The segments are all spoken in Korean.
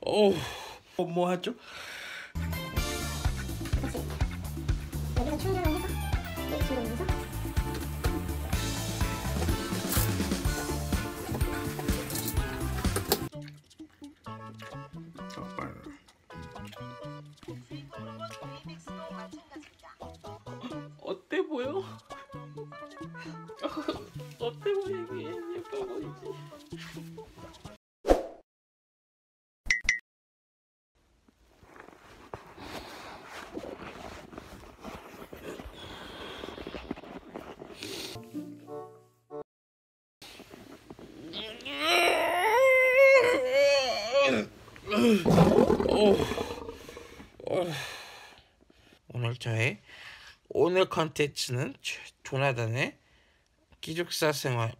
어, 어, 뭐 하죠? 여기서 충전을 해서 여기 충전해서 저의 오늘 컨텐츠는 조- 조나단의 기숙사 생활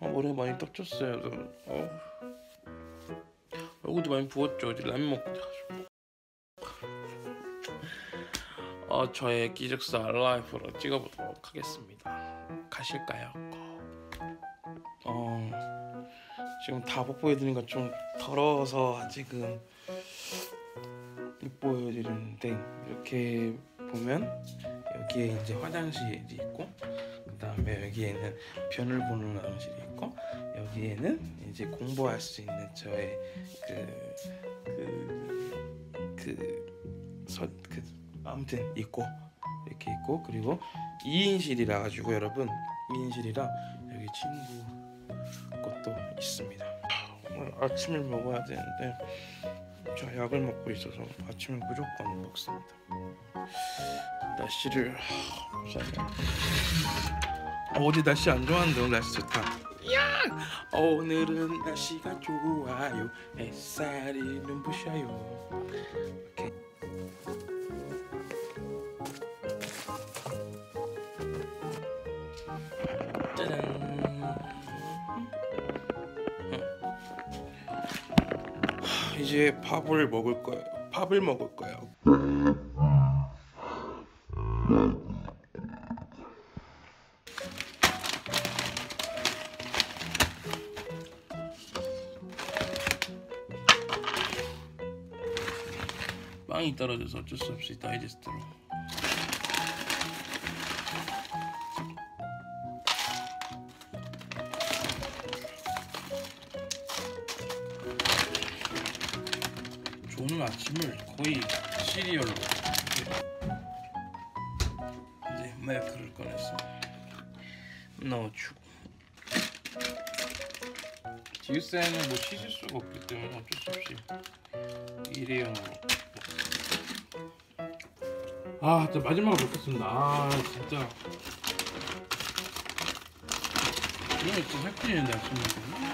어, 머리 많이 떡쳤어요. 어. 얼굴도 많이 부었죠 어제 라면 먹고 어, 저의 기숙사 라이프로 찍어보도록 하겠습니다 가실까요? 지금 다 뽀뽀해드리는 건 좀 더러워서 아직은 못 보여드리는데 이렇게 보면 여기에 이제 화장실이 있고 그 다음에 여기에는 변을 보는 화장실이 있고 여기에는 이제 공부할 수 있는 저의 그그그 서그 아무튼 있고 이렇게 있고 그리고 2인실이라 가지고 여러분 2인실이라 여기 친구 것도 있습니다. 오늘 아침을 먹어야 되는데 저 약을 먹고 있어서 아침을 무조건 먹습니다. 날씨를 보자면 어제 날씨 안 좋았는데 날씨 좋다. 야! 오늘은 날씨가 좋아요. 햇살이 눈부셔요. 이렇게. 이제 밥을 먹을 거예요. 밥을 먹을 거예요. 빵이 떨어져서 어쩔 수 없이 다이제스트로. 오늘 아침을 거의 시리얼로 이제 밀크를 꺼내서 넣어주고. 지우스에는 뭐 씻을 수가 없기 때문에 어쩔 수 없이 일회용으로. 아 진짜 마지막으로 먹겠습니다. 아 진짜. 이러면 진짜 살찌는데 아침에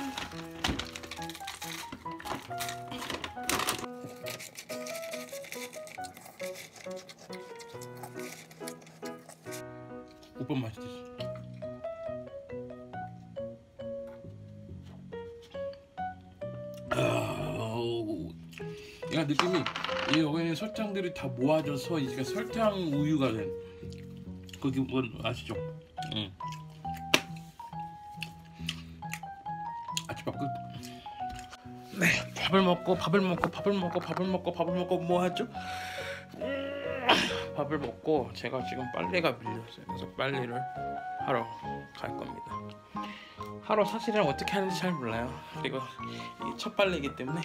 맛있지. 아우, 얘가 느낌이 이 여기는 설탕들이 다 모아져서 이게 설탕 우유가 된. 그 기분 아시죠? 응. 아침밥 끝. 네, 밥을 먹고 밥을 먹고 밥을 먹고 밥을 먹고 밥을 먹고 뭐 하죠? 밥을 먹고 제가 지금 빨래가 밀렸어요. 그래서 빨래를 하러 갈 겁니다. 하러 사실은 어떻게 하는지 잘 몰라요. 그리고 이첫 빨래이기 때문에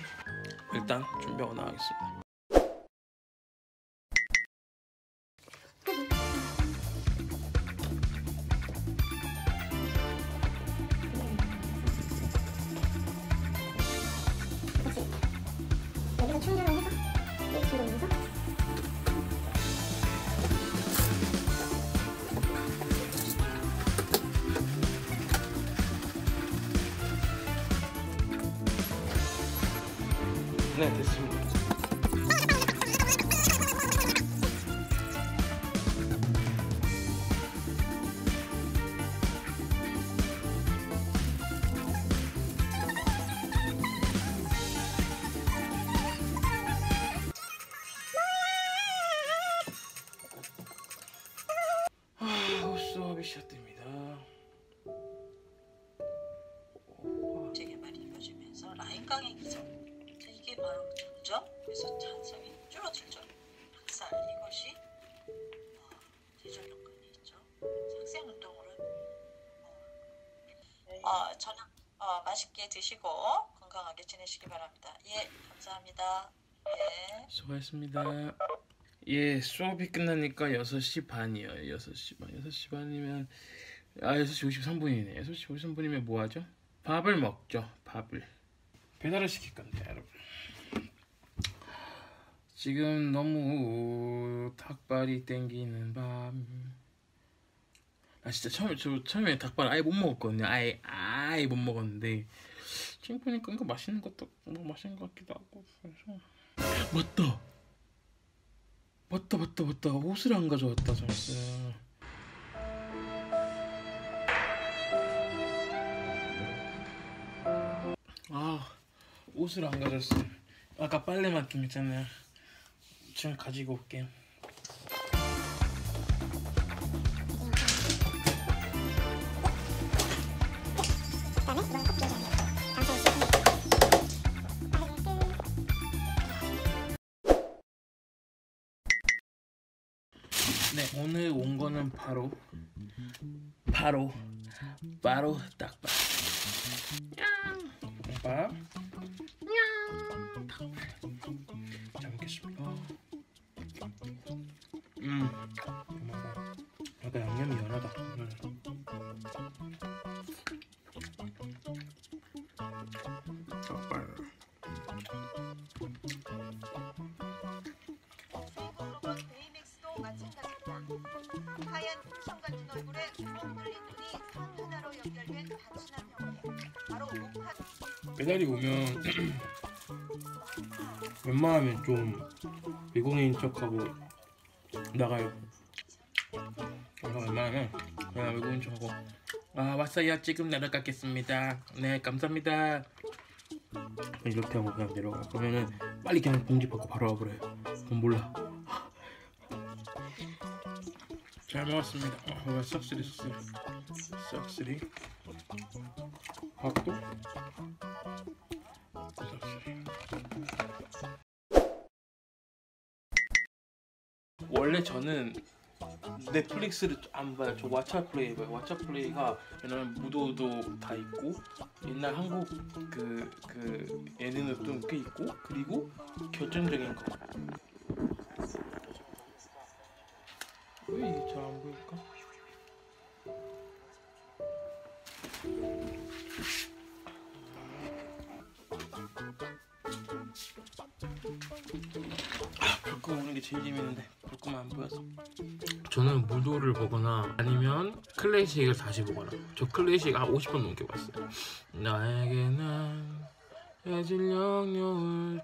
일단 준비하고 나가겠습니다. 네, 됐습니다. 맛있게 드시고 건강하게 지내시기 바랍니다 예 감사합니다 예. 수고하셨습니다. 예, 수업이 끝나니까 6시 반이요. 6시 반. 6시 반이면 아, 6시 53분이네. 6시 53분이면 뭐 하죠? 밥을 먹죠. 밥을. 배달을 시킬 건데, 여러분. 지금 너무 닭발이 땡기는 밤. 아 진짜 처음에 저 처음에 닭발 아예 못 먹었거든요. 아예 아 예 못 먹었는데 지금 보니까 이거 맛있는 것도 뭐 맛있는 것 같기도 하고 그래서 맞다. 맞다 맞다 맞다 옷을 안 가져왔다 정스. 아 옷을 안 가져왔어. 아까 빨래 맡김 있잖아요. 지금 가지고 올게. 그 다음에 이번엔 꼭 비교해야 돼요. 네 오늘 온 거는 바로 바로 바로 닭밥. 닭밥. 잘 먹겠습니다. 음. 약간 양념이 연하다 오늘. 배달이 오면 웬만하면 좀 미국인 척하고 나가요. 웬만하면 그냥 외국인 척하고 아 왔어요 지금 내려가겠습니다. 네 감사합니다. 이렇게 하고 그냥 내려가. 그러면은 빨리 그냥 봉지 받고 바로 와버려요. 몰라. 잘 먹었습니다. 어, 싹쓸이 싹쓸이 싹쓸이 밥도 원래 저는 넷플릭스를 안 봐요. 저 왓챠 플레이 봐요. 왓챠 플레이가 왜냐면 무도도 다 있고 옛날 한국 그, 그 예능도 꽤 있고 그리고 결정적인 거. 왜 이게 잘 안 보일까? 불 끄고 보는 게 제일 재밌는데 불 끄면 안 보여서. 저는 무도를 보거나 아니면 클래식을 다시 보거나. 저 클래식 한 50번 넘게 봤어요. 나에게는 해질 영녀울처럼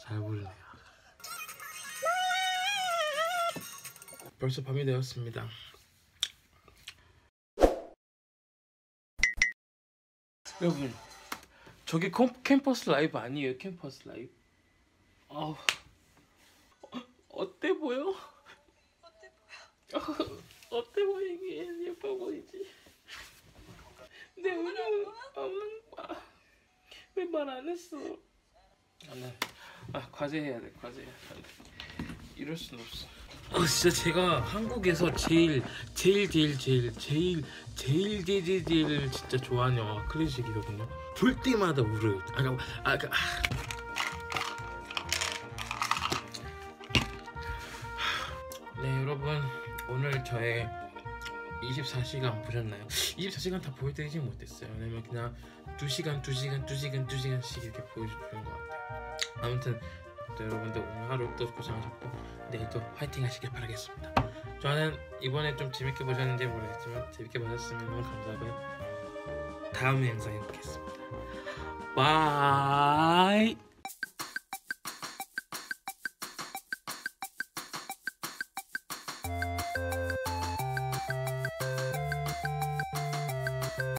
잘 부르네요 벌써 밤이 되었습니다 여러분 저게 컴, 캠퍼스 life 아니에요 캠퍼스 life 어, 어때 보여? 어때 보여? 어때 보이긴 예뻐 보이지? 내 얼굴 없는 거야 왜 말 안 했어? 나는 아 과제 해야 돼 과제 해야 돼 이럴 순 없어 아 진짜 제가 한국에서 제일 제일 제일 제일 제일 제일 제일 제일, 제일 진짜 좋아하는 영화가 클래식이거든요. 볼 때마다 울어요. 아까 아까 아, 네 여러분. 오늘 저의 24시간 보셨나요? 24시간 다 보여드리지 못했어요. 왜냐면 그냥 2시간 2시간 2시간 2시간씩 이렇게 보여주는 것 같아요. 아무튼 또 여러분들 오늘 하루 또 고생하셨고 내일도 화이팅 하시길 바라겠습니다. 저는 이번에 좀 재밌게 보셨는지 모르겠지만 재밌게 보셨으면 너무 감사하고요. 다음 영상에 뵙겠습니다. 바이